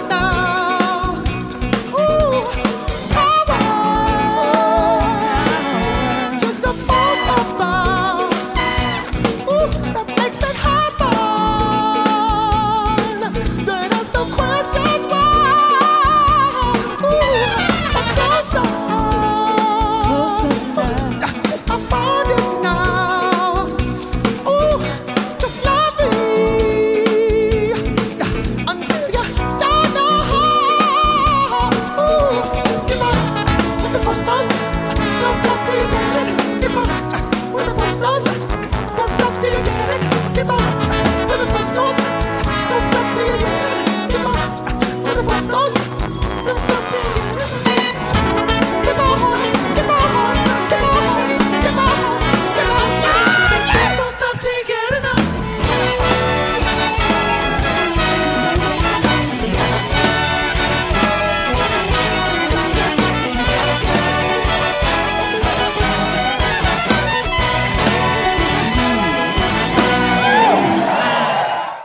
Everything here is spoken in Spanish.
cantar.